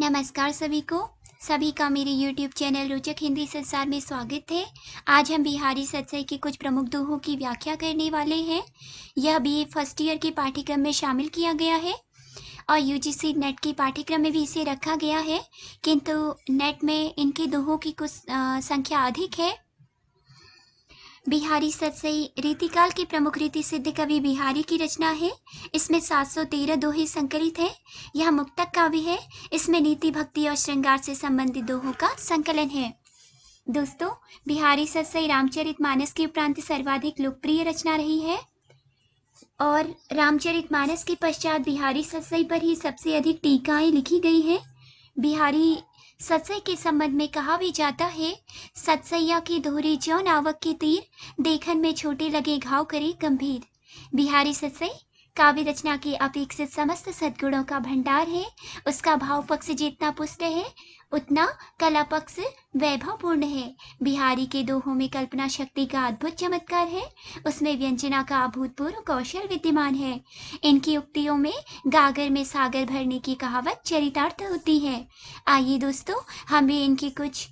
नमस्कार सभी को। सभी का मेरे YouTube चैनल रोचक हिंदी संसार में स्वागत है। आज हम बिहारी सत्सई के कुछ प्रमुख दोहों की व्याख्या करने वाले हैं। यह बी फ़र्स्ट ईयर के पाठ्यक्रम में शामिल किया गया है और यू जी सी नेट के पाठ्यक्रम में भी इसे रखा गया है। किंतु नेट में इनके दोहों की कुछ संख्या अधिक है। बिहारी सत्सई, रीतिकाल की प्रमुख रीति सिद्ध कवि बिहारी की रचना है। इसमें 713 दोहे संकलित है। यह मुक्तक काव्य है। इसमें नीति, भक्ति और श्रृंगार से संबंधित दोहों का संकलन है। दोस्तों, बिहारी सत्सई रामचरित मानस के उपरांत सर्वाधिक लोकप्रिय रचना रही है। और रामचरित मानस के पश्चात बिहारी सत्सई पर ही सबसे अधिक टीकाएँ लिखी गई हैं। बिहारी सत्सई के संबंध में कहा भी जाता है, सत्सैया की दोहरी ज्यो नावक की तीर, देखन में छोटे लगे घाव करे गंभीर। बिहारी सत्सई काव्य रचना की अपेक्षित समस्त सद्गुणों का भंडार है। उसका भाव पक्ष जितना पुष्ट है, उतना कला पक्ष वैभवपूर्ण है। बिहारी के दोहों में कल्पना शक्ति का अद्भुत चमत्कार है। उसमें व्यंजना का अभूतपूर्व कौशल विद्यमान है। इनकी उक्तियों में गागर में सागर भरने की कहावत चरितार्थ होती है। आइए दोस्तों, हम भी इनकी कुछ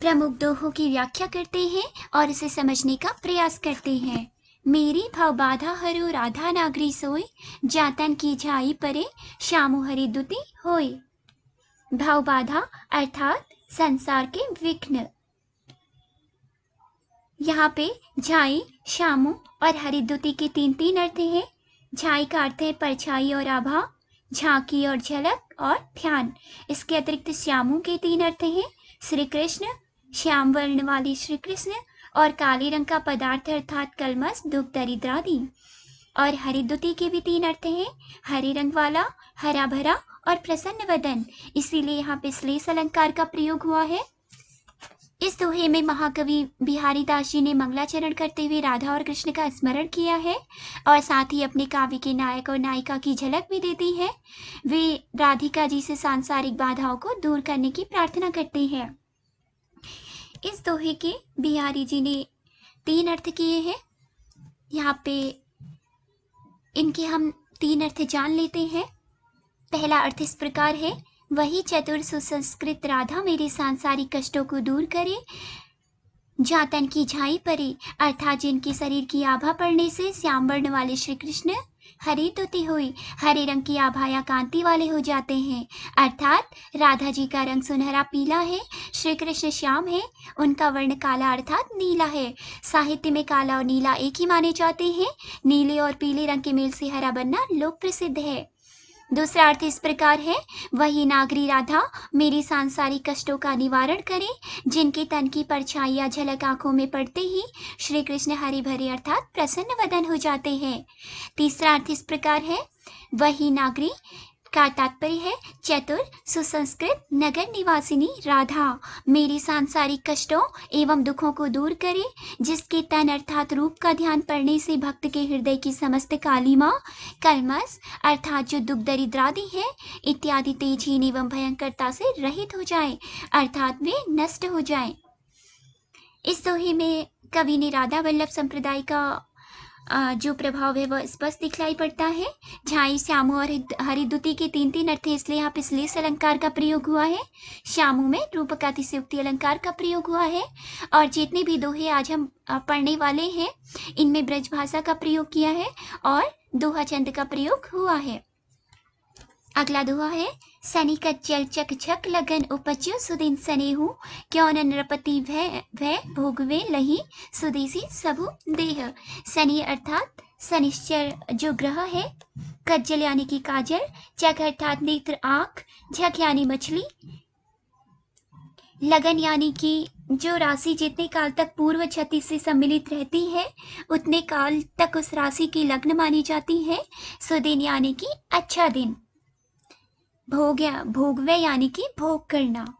प्रमुख दोहों की व्याख्या करते हैं और इसे समझने का प्रयास करते हैं। मेरी भव बाधा हरु राधा नागरी सोय जातन की झाई परे, श्यामु हरि दुति होई भाव बाधा अर्थात संसार के विघ्न। यहाँ पे झाई श्यामु और हरिद्युति के तीन तीन अर्थ हैं। झाई का अर्थ है परछाई और आभा, झांकी और झलक और ध्यान। इसके अतिरिक्त श्यामु के तीन अर्थ हैं। श्री कृष्ण श्याम वर्ण वाली श्री कृष्ण और काले रंग का पदार्थ अर्थात कलमस दुख दरिद्रादि और हरिद्युति के भी तीन अर्थ हैं, हरे रंग वाला, हरा भरा और प्रसन्न वदन। इसीलिए यहाँ पे श्लेष अलंकार का प्रयोग हुआ है। इस दोहे में महाकवि बिहारी दास जी ने मंगलाचरण करते हुए राधा और कृष्ण का स्मरण किया है और साथ ही अपने काव्य के नायक और नायिका की झलक भी देती है। वे राधिका जी से सांसारिक बाधाओं को दूर करने की प्रार्थना करते हैं। इस दोहे के बिहारी जी ने तीन अर्थ किए हैं। यहाँ पे इनके हम तीन अर्थ जान लेते हैं। पहला अर्थ इस प्रकार है, वही चतुर सुसंस्कृत राधा मेरे सांसारिक कष्टों को दूर करे, जातन की झाई परे, अर्थात जिनके शरीर की आभा पड़ने से श्याम वर्ण वाले श्री कृष्ण हरी तुति हुई। हरे रंग की आभाया कांति वाले हो जाते हैं। अर्थात राधा जी का रंग सुनहरा पीला है, श्री कृष्ण श्याम है, उनका वर्ण काला अर्थात नीला है। साहित्य में काला और नीला एक ही माने जाते हैं। नीले और पीले रंग के मेल से हरा बनना लोक प्रसिद्ध है। दूसरा अर्थ इस प्रकार है, वही नागरी राधा मेरी सांसारिक कष्टों का निवारण करे, जिनके तन की परछाइयाँ झलक आँखों में पड़ते ही श्री कृष्ण हरि भरे अर्थात प्रसन्न वदन हो जाते हैं। तीसरा अर्थ इस प्रकार है, वही नागरी का तात्पर्य है चतुर, सुसंस्कृत, नगर निवासिनी राधा। मेरी सांसारिक कष्टों एवं दुखों को दूर करे, जिसके तन अर्थात रूप का ध्यान पड़ने से भक्त के हृदय की समस्त कालीमा, कलमस अर्थात जो दुख दरिद्रादि है, इत्यादि तेजहीन एवं भयंकरता से रहित हो जाए, अर्थात वे नष्ट हो जाए। इस दोहे में कवि ने राधा वल्लभ संप्रदाय का जो प्रभाव है वह स्पष्ट दिखलाई पड़ता है। झाई श्यामू और हरिद्वती के तीन तीन अर्थ है, इसलिए यहाँ पे श्लेष अलंकार का प्रयोग हुआ है। श्यामू में रूपकाति से अलंकार का प्रयोग हुआ है। और जितने भी दोहे आज हम पढ़ने वाले हैं, इनमें ब्रजभाषा का प्रयोग किया है और दोहा छंद का प्रयोग हुआ है। अगला दोहा है, सनी कच्चल चक छक लगन उपज्यो सुदिन सनेहु क्यों न नरपति भय भय भोगवे लही सुदेशी सबु देह। शनि अर्थात शनिश्चर जो ग्रह है, कज्जल यानी की काजल चक अर्थात नेत्र आँख झक यानी मछली। लगन यानी कि जो राशि जितने काल तक पूर्व क्षति से सम्मिलित रहती है, उतने काल तक उस राशि की लग्न मानी जाती है, सुदिन यानी कि अच्छा दिन। भोग भोगवे यानी कि भोग करना।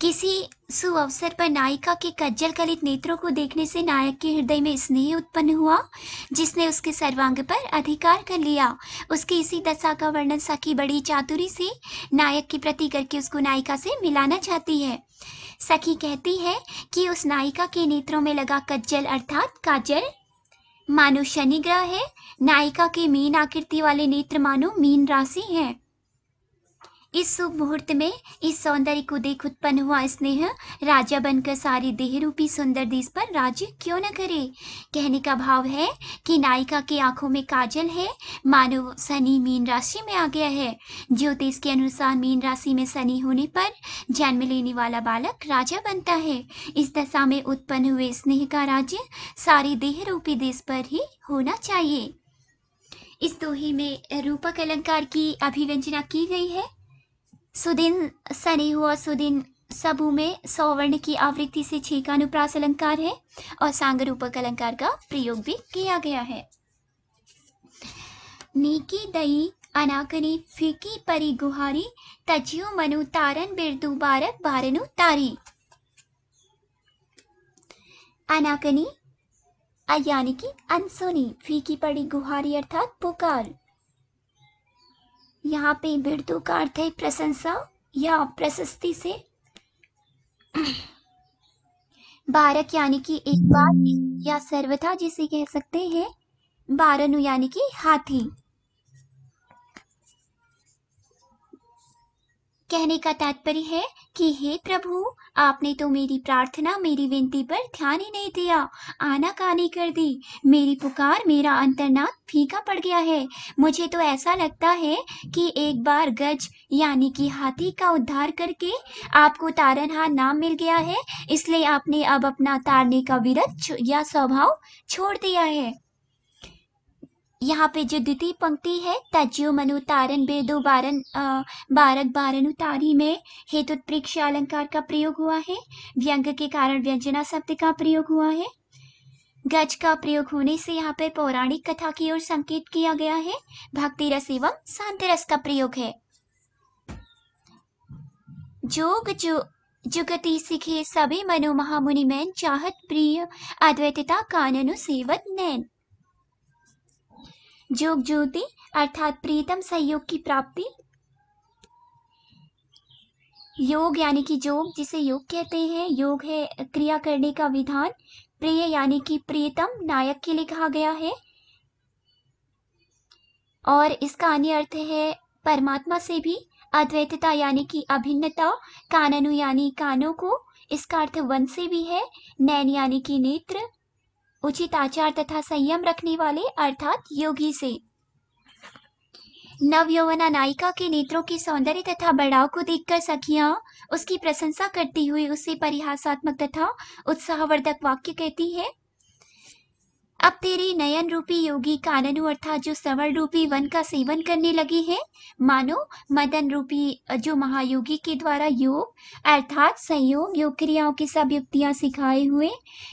किसी सुअवसर पर नायिका के कज्जल कलित नेत्रों को देखने से नायक के हृदय में स्नेह उत्पन्न हुआ, जिसने उसके सर्वांग पर अधिकार कर लिया। उसकी इसी दशा का वर्णन सखी बड़ी चातुरी से नायक के प्रति करके उसको नायिका से मिलाना चाहती है। सखी कहती है कि उस नायिका के नेत्रों में लगा कज्जल अर्थात काजल। मानो शनि ग्रह है, नायिका के मीन आकृति वाले नेत्र मानो मीन राशि है। इस शुभ मुहूर्त में इस सौंदर्य को देख उत्पन्न हुआ स्नेह राजा बनकर सारी देह रूपी सुंदर देश पर राज्य क्यों न करे? कहने का भाव है कि नायिका की आँखों में काजल है। मानो शनि मीन राशि में आ गया है। ज्योतिष के अनुसार मीन राशि में शनि होने पर जन्म लेने वाला बालक राजा बनता है। इस दशा में उत्पन्न हुए स्नेह का राज्य सारी देह रूपी देश पर ही होना चाहिए। इस दोहे में रूपक अलंकार की अभिव्यंजना की गई है। सुदिन सनी हुआ सुदिन सबू में सौवर्ण की आवृत्ति से छह का अनुप्रास अलंकार है और सांग रूपक अलंकार का प्रयोग भी किया गया है। नीकी दई, अनाकनी, फीकी, परी गुहारी, तजियो मनु, तारन, बिरदु, बारक, बारनु, तारी। अनाकनी यानी कि अनसुनी, फीकी पड़ी गुहारी अर्थात पुकार। यहाँ पे बिरदु का अर्थ है प्रशंसा या प्रशस्ति से। बारक यानी कि एक बार या सर्वथा जिसे कह सकते हैं, बारनु यानी कि हाथी। कहने का तात्पर्य है कि हे प्रभु, आपने तो मेरी प्रार्थना, मेरी विनती पर ध्यान ही नहीं दिया। आना कानी कर दी। मेरी पुकार, मेरा अंतरनाथ फीका पड़ गया है। मुझे तो ऐसा लगता है कि एक बार गज, यानी कि हाथी का उद्धार करके आपको तारनहार नाम मिल गया है। इसलिए आपने अब अपना तारने का विरत या स्वभाव छोड़ दिया है। यहाँ पे जो द्वितीय पंक्ति है तज्यो मनु तारन बेदो बारन बारक बारन उतारी में हेतु प्रेक्ष अलंकार का प्रयोग हुआ है, व्यंग के कारण व्यंजना शब्द का प्रयोग हुआ है। गज का प्रयोग होने से यहाँ पर पौराणिक कथा की ओर संकेत किया गया है, भक्ति रस एवं शांति रस का प्रयोग है। जोग जो, जुगति सिखे सभी मनो महामुनि मैन चाहत प्रिय, अद्वैतता काननु सेवत नैन। जोग ज्योति अर्थात प्रीतम सहयोग की प्राप्ति। योग यानी कि जोग, जिसे योग कहते हैं। योग है क्रिया करने का विधान। प्रिय यानी कि प्रियतम नायक के लिए कहा गया है। और इसका अन्य अर्थ है परमात्मा से भी। अद्वैतता यानी कि अभिन्नता, काननु यानी कानों को। इसका अर्थ वन से भी है। नैन यानी कि नेत्र। उचित आचार तथा संयम रखने वाले, अर्थात योगी से। नव यौवना नायिका के नेत्रों के सौंदर्य तथा बढ़ाव को देखकर सखियाँ, उसकी प्रशंसा करती हुई उसे परिहासात्मक तथा उत्साहवर्धक वाक्य कहती है अब तेरी नयन रूपी योगी काननु अर्थात जो सवर्ण रूपी वन का सेवन करने लगी है, मानो मदन रूपी जो महायोगी के द्वारा योग, अर्थात संयोग, योग क्रियाओं की सब युक्तियाँ सिखाए हुए,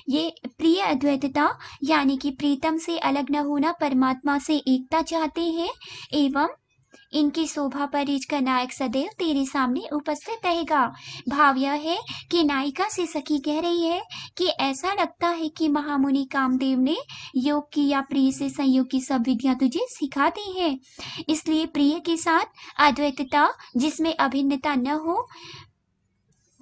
ये प्रिय अद्वैतता, यानी कि प्रीतम से अलग न होना परमात्मा से एकता चाहते हैं, एवं इनकी शोभा पर का नायक सदैव तेरे सामने उपस्थित रहेगा। भाव यह है कि नायिका से सखी कह रही है कि ऐसा लगता है कि महामुनि कामदेव ने योग की या प्रिय से संयोग की सब विधियाँ तुझे सिखा दी है। इसलिए प्रिय के साथ अद्वैतता जिसमें अभिन्नता न हो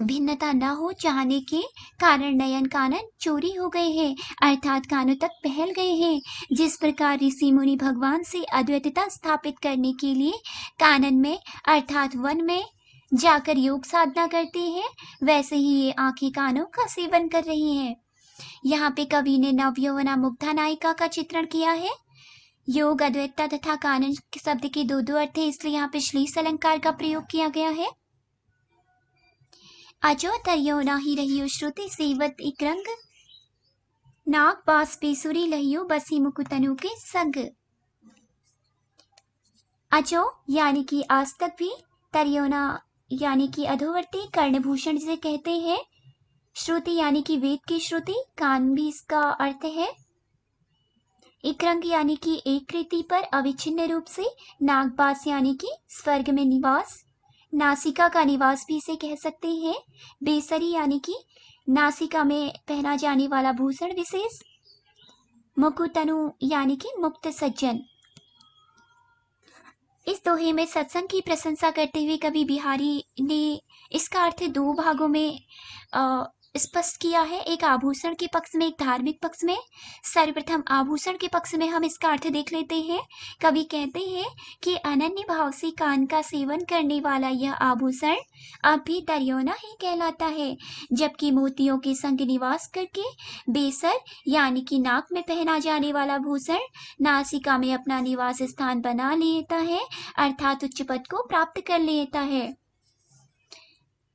भिन्नता न हो चाहने के कारण नयन कानन चोरी हो गए हैं, अर्थात कानों तक पहल गए हैं। जिस प्रकार ऋषि मुनि भगवान से अद्वैतता स्थापित करने के लिए कानन में, अर्थात वन में, जाकर योग साधना करते हैं, वैसे ही ये आँखें कानों का सेवन कर रही हैं। यहाँ पे कवि ने नवयौवना मुग्धा नायिका का चित्रण किया है। योग, अद्वैतता तथा कानन शब्द के दो दो अर्थ है, इसलिए यहाँ पे श्लीस अलंकार का प्रयोग किया गया है। अजो तरियो नाही रहियो श्रुति एक रंग नाग पास पेसुरी लहियो बसी मुकुतनु के संग। अजो यानी कि आज तक भी तरियोना यानी कि अधोवर्ती कर्णभूषण जिसे कहते हैं। श्रुति यानी कि वेद की श्रुति कान भी इसका अर्थ है। एक रंग यानी कि एक कृति पर अविच्छिन्न रूप से नागपास यानी कि स्वर्ग में निवास। नासिका का निवास भी इसे कह सकते हैं। बेसरी यानी कि नासिका में पहना जाने वाला भूषण विशेष। मुकुतनु यानी कि मुक्त सज्जन। इस दोहे में सत्संग की प्रशंसा करते हुए कवि बिहारी ने इसका अर्थ दो भागों में स्पष्ट किया है, एक आभूषण के पक्ष में, एक धार्मिक पक्ष में। सर्वप्रथम आभूषण के पक्ष में हम इसका अर्थ देख लेते हैं। कवि कहते हैं कि अनन्य भाव से कान का सेवन करने वाला यह आभूषण अब भी दरियोना ही कहलाता है, जबकि मोतियों के संग निवास करके बेसर यानी कि नाक में पहना जाने वाला भूषण नासिका में अपना निवास स्थान बना लेता है, अर्थात उच्च पद को प्राप्त कर लेता है।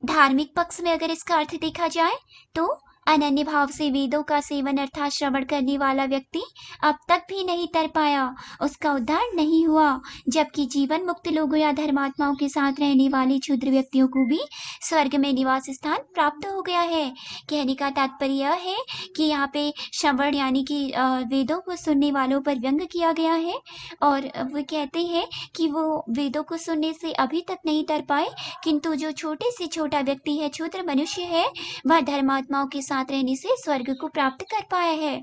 धार्मिक पक्ष में अगर इसका अर्थ देखा जाए तो अनन्य भाव से वेदों का सेवन अर्थात श्रवण करने वाला व्यक्ति अब तक भी नहीं तर पाया। उसका उद्धार नहीं हुआ, जबकि जीवन मुक्त लोगों या धर्मात्माओं के साथ रहने वाले क्षुद्र व्यक्तियों को भी स्वर्ग में निवास स्थान प्राप्त हो गया है। कहने का तात्पर्य यह है कि यहाँ पे श्रवण यानी कि वेदों को सुनने वालों पर व्यंग किया गया है और वो कहते हैं कि वो वेदों को सुनने से अभी तक नहीं तर पाए, किंतु जो छोटे से छोटा व्यक्ति है, क्षुद्र मनुष्य है, वह धर्मात्माओं के साथ रहने से स्वर्ग को प्राप्त कर पाया है।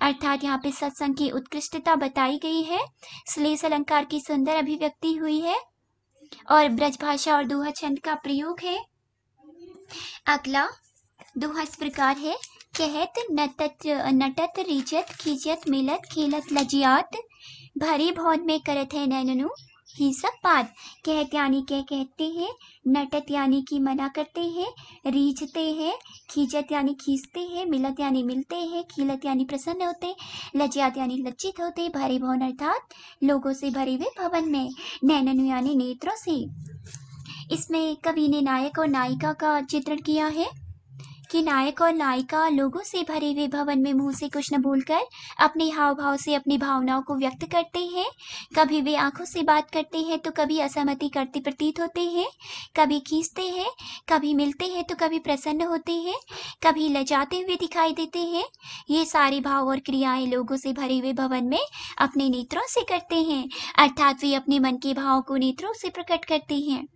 अर्थात यहाँ पे सत्संग की उत्कृष्टता बताई गई है। श्लेष अलंकार की सुंदर अभिव्यक्ति हुई है और ब्रज भाषा और दोहा छंद का प्रयोग है। अगला दोहा इस प्रकार है। कहत, नटत नटत रिचत खींचत मिलत, खेलत, लजियात, भरी भौन में करत है नैननु। ही सब बात कहत यानी कह कहते हैं, नटत यानी कि मना करते हैं, रीझते हैं, खींचत यानी खींचते हैं, मिलत यानी मिलते हैं, खिलत यानी प्रसन्न होते लज्जात यानी लज्जित होते भरे भवन अर्थात लोगों से भरे हुए भवन में, नैननु यानी नेत्रों से। इसमें कवि ने नायक और नायिका का चित्रण किया है। कि नायक और नायिका लोगों से भरे हुए भवन में मुँह से कुछ न बोलकर अपने हाव भाव से अपनी भावनाओं को व्यक्त करते हैं। कभी वे आँखों से बात करते हैं तो कभी असहमति करते प्रतीत होते हैं। कभी खींचते हैं, कभी मिलते हैं तो कभी प्रसन्न होते हैं। कभी लजाते हुए दिखाई देते हैं। ये सारे भाव और क्रियाएँ लोगों से भरे हुए भवन में अपने नेत्रों से करते हैं। अर्थात वे अपने मन के भाव को नेत्रों से प्रकट करते हैं।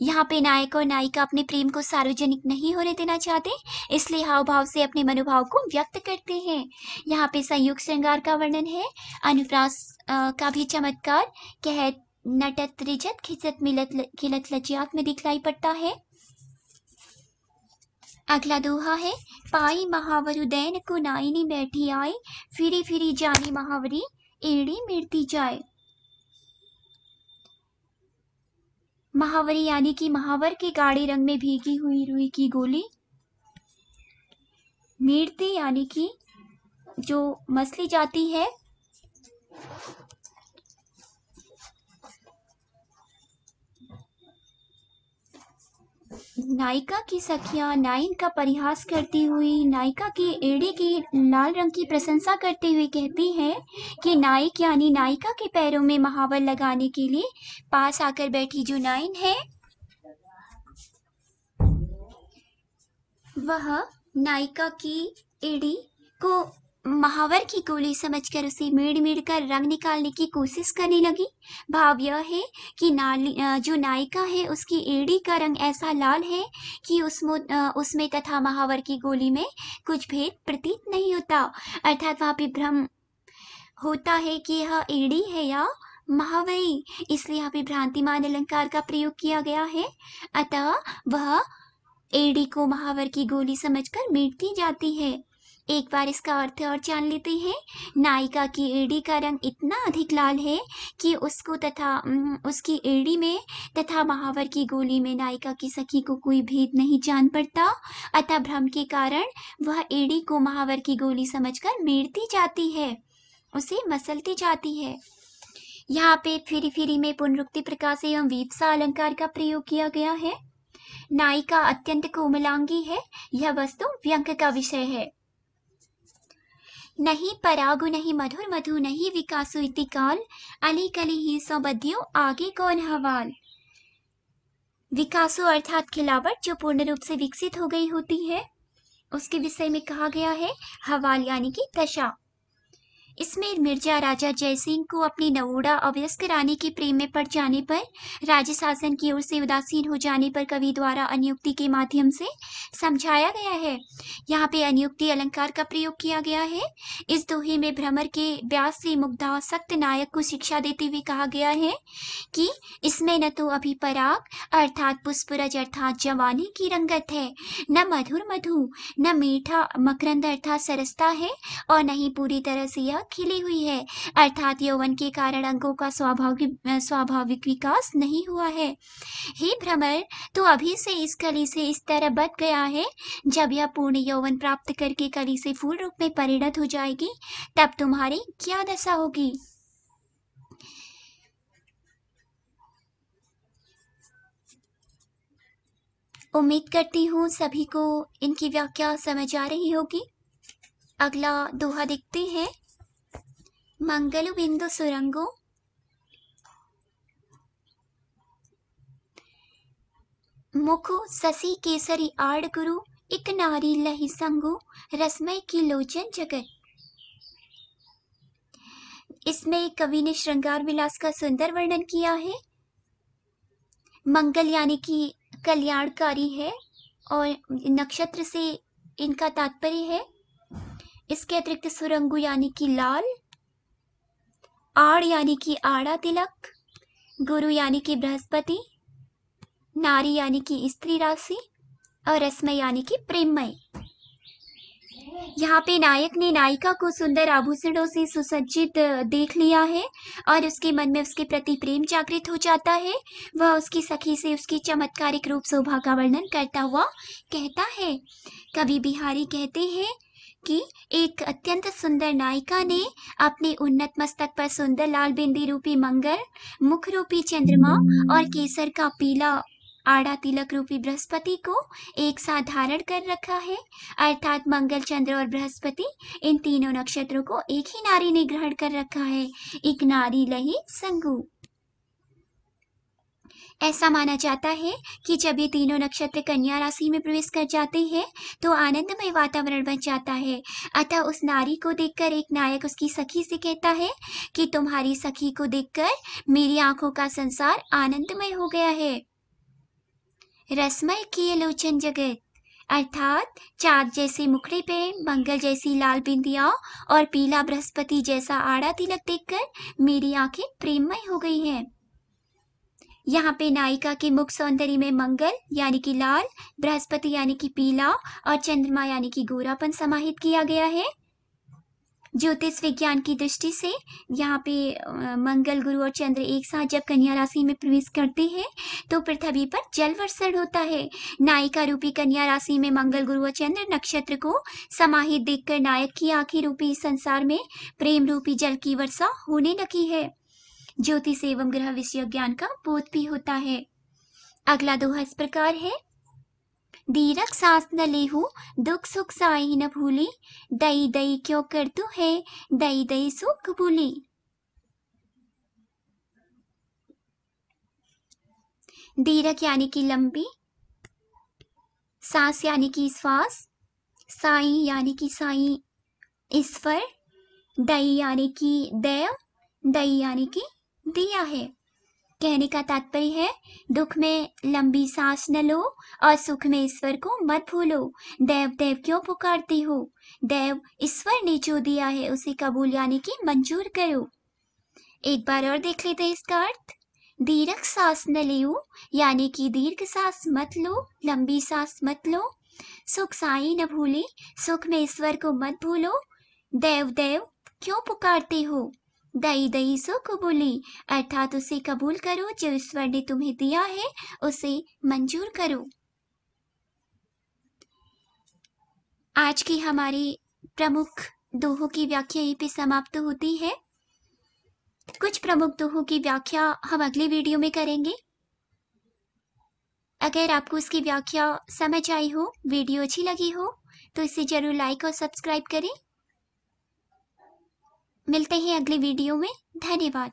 यहाँ पे नायक और नायिका अपने प्रेम को सार्वजनिक नहीं होने देना चाहते, इसलिए हाव भाव से अपने मनोभाव को व्यक्त करते हैं। यहाँ पे संयुक्त श्रृंगार का वर्णन है। अनुप्रास का भी चमत्कार, कह नटत रिजत खिचत मिलत खिलत लजियात में दिखलाई पड़ता है। अगला दोहा है। पाई महावर उदयन को नाइनी बैठी आई, फिरी फिरी जानी महावरी, एड़ी मिड़ती जाए। महावरी यानी कि महावर के गाढ़े रंग में भीगी हुई रुई की गोली। मीरती यानी कि जो मछली जाती है नायिका की सखिया नाइन का परिहास करती हुई, नायिका की एड़ी की लाल रंग की प्रशंसा करते हुए कहती है कि नायक यानी नायिका के पैरों में महावर लगाने के लिए पास आकर बैठी जो नाइन है, वह नायिका की एड़ी को महावर की गोली समझकर उसे मेड़ मेड़ कर रंग निकालने की कोशिश करने लगी। भाव यह है कि नाली जो नायिका है, उसकी एड़ी का रंग ऐसा लाल है कि उसमें उसमें तथा महावर की गोली में कुछ भेद प्रतीत नहीं होता। अर्थात वहाँ पे भ्रम होता है कि यह एड़ी है या महावरी। इसलिए यहाँ पे भ्रांतिमान अलंकार का प्रयोग किया गया है। अतः वह एड़ी को महावर की गोली समझकर मिटती जाती है। एक बार इसका अर्थ और जान लेते हैं। नायिका की एड़ी का रंग इतना अधिक लाल है कि उसको तथा उसकी एड़ी में तथा महावर की गोली में नायिका की सखी को कोई भेद नहीं जान पड़ता। अतः भ्रम के कारण वह एड़ी को महावर की गोली समझकर मेड़ती जाती है। उसे मसलती जाती है। यहाँ पे फिरी फिरी में पुनरुक्ति प्रकाश एवं वीपसा अलंकार का प्रयोग किया गया है। नायिका अत्यंत कोमलांगी है। यह वस्तु व्यंग का विषय है। नहीं परागु, नहीं मधुर, मधु नहीं विकासु इति काल। अली कली ही सौबद्यो आगे कौन हवाल? विकासु अर्थात खिलावट जो पूर्ण रूप से विकसित हो गई होती है। उसके विषय में कहा गया है, हवाल यानी कि दशा। इसमें मिर्ज़ा राजा जयसिंह को अपनी नवोड़ा अवयस्क रानी के प्रेम में पड़ जाने पर, राज्य शासन की ओर से उदासीन हो जाने पर कवि द्वारा अनुक्ति के माध्यम से समझाया गया है। यहाँ पे अनुक्ति अलंकार का प्रयोग किया गया है। इस दोहे में भ्रमर के व्यास से मुग्धा सक्त नायक को शिक्षा देते हुए कहा गया है कि इसमें न तो अभी पराग, अर्थात पुष्परज अर्थात जवानी की रंगत है, न मधुर मधु, न मीठा मकरंद अर्थात सरसता है, और न ही पूरी तरह से यह खिली हुई है। अर्थात यौवन के कारण अंगों का स्वाभाविक स्वाभाविक विकास नहीं हुआ है। हे भ्रमर तो अभी से इस कली से इस तरह बच गया है? जब यह पूर्ण यौवन प्राप्त करके कली से फूल रूप में परिणत हो जाएगी, तब तुम्हारी क्या दशा होगी? उम्मीद करती हूँ सभी को इनकी व्याख्या समझ आ रही होगी। अगला दोहा देखते हैं। मंगल बिंदु सुरंगो मुखु ससी केसरी आड़ गुरु एक नारी लही संगु रसमय की लोचन जगत इसमें कवि ने श्रृंगार विलास का सुंदर वर्णन किया है मंगल यानी कि कल्याणकारी है और नक्षत्र से इनका तात्पर्य है इसके अतिरिक्त सुरंगु यानी कि लाल आड़ यानी कि आड़ा तिलक, गुरु यानी कि बृहस्पति, नारी यानी कि स्त्री राशि और रसमय यानी कि प्रेममय। यहाँ पे नायक ने नायिका को सुंदर आभूषणों से सुसज्जित देख लिया है और उसके मन में उसके प्रति प्रेम जागृत हो जाता है। वह उसकी सखी से उसकी चमत्कारिक रूप शोभा का वर्णन करता हुआ कहता है कवि बिहारी कहते हैं कि एक अत्यंत सुंदर नायिका ने अपने उन्नत मस्तक पर सुंदर लाल बिंदी रूपी मंगल, मुख रूपी चंद्रमा और केसर का पीला आड़ा तिलक रूपी बृहस्पति को एक साथ धारण कर रखा है। अर्थात मंगल, चंद्र और बृहस्पति इन तीनों नक्षत्रों को एक ही नारी ने ग्रहण कर रखा है। एक नारी लही संगू। ऐसा माना जाता है कि जब ये तीनों नक्षत्र कन्या राशि में प्रवेश कर जाते हैं तो आनंदमय वातावरण बन जाता है। अतः उस नारी को देखकर एक नायक उसकी सखी से कहता है कि तुम्हारी सखी को देखकर मेरी आँखों का संसार आनंदमय हो गया है। रसमय किए लोचन जगत, अर्थात चाँद जैसे मुखड़े पे, मंगल जैसी लाल बिंदिया और पीला बृहस्पति जैसा आड़ा तिलक देखकर मेरी आँखें प्रेममय हो गई हैं। यहाँ पे नायिका के मुख सौंदर्य में मंगल, यानी कि लाल, बृहस्पति, यानी कि पीला और चंद्रमा, यानी कि गोरापन समाहित किया गया है। ज्योतिष विज्ञान की दृष्टि से यहाँ पे मंगल, गुरु और चंद्र एक साथ जब कन्या राशि में प्रवेश करते हैं तो पृथ्वी पर जल वर्षण होता है। नायिका रूपी कन्या राशि में मंगल, गुरु और चंद्र नक्षत्र को समाहित देखकर नायक की आंखी रूपी संसार में प्रेम रूपी जल की वर्षा होने लगी है। ज्योतिष एवं ग्रह विषय ज्ञान का बोध भी होता है। अगला दोहा इस प्रकार है। दीरक सास न लेहू, दुख सुख साई न भूली, दई दई क्यों कर तू है, दई दई सुख भूली। दीरक यानी कि लंबी, सांस यानी कि श्वास, साई यानी कि साई ईश्वर, दई यानी कि देव, दई यानी कि दिया है। कहने का तात्पर्य है, दुख में लंबी सांस न लो और सुख में ईश्वर को मत भूलो। देव देव क्यों पुकारती हो? देव ईश्वर ने जो दिया है, उसे कबूल यानी कि मंजूर करो। एक बार और देख लेते इसका अर्थ। दीर्घ सांस न लियो, यानी कि दीर्घ सांस मत लो, लंबी सांस मत लो। सुख साई न भूले, सुख में ईश्वर को मत भूलो। देव देव क्यों पुकारते हो? दई दई सो कबूली। अर्थात उसे कबूल करो, जो ईश्वर ने तुम्हें दिया है, उसे मंजूर करो। आज की हमारी प्रमुख दोहों की व्याख्या यहीं पे समाप्त होती है। कुछ प्रमुख दोहों की व्याख्या हम अगले वीडियो में करेंगे। अगर आपको इसकी व्याख्या समझ आई हो, वीडियो अच्छी लगी हो तो इसे ज़रूर लाइक और सब्सक्राइब करें। मिलते हैं अगले वीडियो में। धन्यवाद।